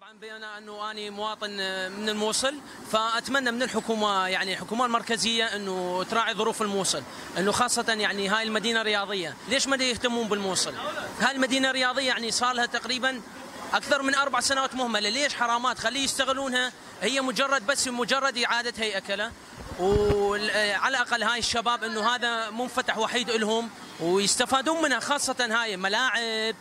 طبعا بما أنه أني مواطن من الموصل فأتمنى من الحكومة يعني الحكومة المركزية أنه تراعي ظروف الموصل أنه خاصة يعني هاي المدينة الرياضية. ليش ما يهتمون بالموصل؟ هاي المدينة الرياضية يعني صار لها تقريبا أكثر من أربع سنوات مهملة. ليش حرامات؟ خليه يستغلونها هي مجرد بس مجرد إعادة هيئة وعلى الأقل هاي الشباب إنه هذا منفتح وحيد لهم ويستفادون منها خاصة هاي ملاعب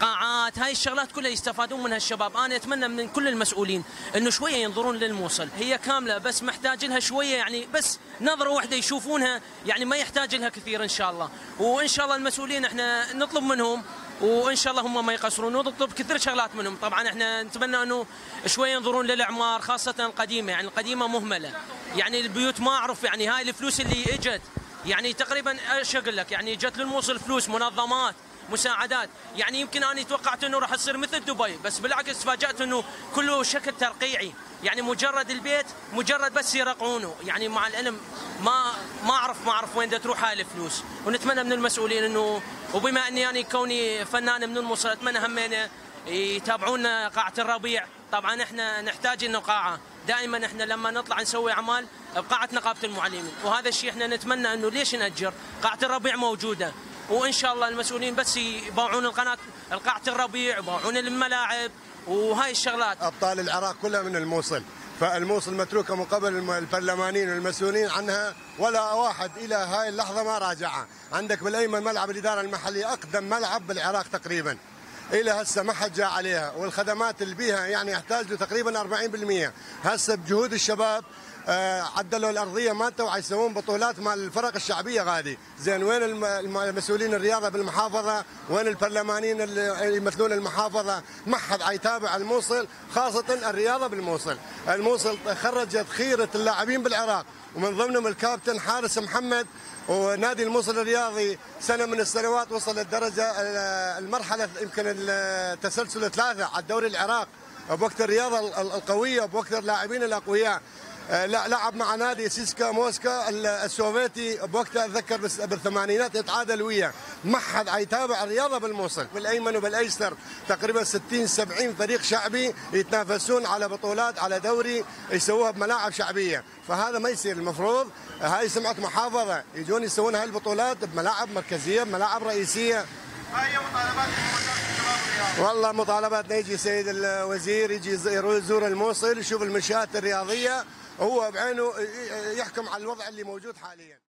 قاعات هاي الشغلات كلها يستفادون منها الشباب. أنا أتمنى من كل المسؤولين أنه شوية ينظرون للموصل. هي كاملة بس محتاج لها شوية يعني بس نظرة واحدة يشوفونها يعني ما يحتاج لها كثير إن شاء الله. وإن شاء الله المسؤولين إحنا نطلب منهم وإن شاء الله هم ما يقصرون. ونطلب كثير شغلات منهم. طبعا إحنا نتمنى إنه شوي ينظرون للأعمار خاصة القديمة. يعني القديمة مهملة. يعني البيوت ما أعرف يعني هاي الفلوس اللي إجت يعني تقريبا إيش أقول لك. يعني جت للموصل فلوس منظمات. مساعدات. يعني يمكن أنا توقعت إنه راح تصير مثل دبي بس بالعكس تفاجأت إنه كله شكل ترقيعي. يعني مجرد البيت مجرد بس يرقعونه. يعني مع العلم ما ما أعرف ما أعرف وين تروح هاي الفلوس. ونتمنى من المسؤولين إنه وبما إني يعني كوني فنان من الموصل أتمنى همينه يتابعونا قاعة الربيع. طبعا إحنا نحتاج إنه قاعة. دائما إحنا لما نطلع نسوي أعمال بقاعة نقابة المعلمين. وهذا الشيء إحنا نتمنى إنه ليش نأجر؟ قاعة الربيع موجودة. وإن شاء الله المسؤولين بس يباعون القناة القاعة الربيع يباعون الملاعب وهاي الشغلات. أبطال العراق كلها من الموصل. فالموصل متروكه من قبل البرلمانيين والمسؤولين عنها ولا واحد إلى هاي اللحظة ما راجعها عندك بالأيمن ملعب الإدارة المحلية أقدم ملعب بالعراق تقريبا. إلى هسه ما حد جاء عليها والخدمات اللي بيها يعني يحتاج له تقريبا 40% هسه بجهود الشباب عدلوا الأرضية مالته وحيسوون بطولات مع الفرق الشعبية غادي زين وين المسؤولين الرياضة بالمحافظة؟ وين البرلمانيين اللي يمثلون المحافظة؟ ما حد حيتابع الموصل خاصة الرياضة بالموصل. الموصل خرجت خيرة اللاعبين بالعراق. ومن ضمنهم الكابتن حارس محمد ونادي الموصل الرياضي سنة من السنوات وصل الدرجه المرحلة يمكن التسلسل ثلاثة على الدوري العراق. بوقت الرياضة القوية بوقت اللاعبين الأقوياء. آه، لعب مع نادي سيسكا موسكا السوفيتي بوقتها أتذكر بالثمانينات يتعادل وياه. ما حد حيتابع الرياضة بالموصل بالأيمن وبالأيسر. تقريبا 60 70 فريق شعبي يتنافسون على بطولات على دوري يسووها بملاعب شعبية. فهذا ما يصير. المفروض هاي سمعت محافظة. يجون يسوون هاي البطولات بملاعب مركزية بملاعب رئيسية. هي مطالبات والله مطالباتنا يجي سيد الوزير يجي يزور الموصل يشوف المنشآت الرياضية هو بعينه يحكم على الوضع اللي موجود حاليا.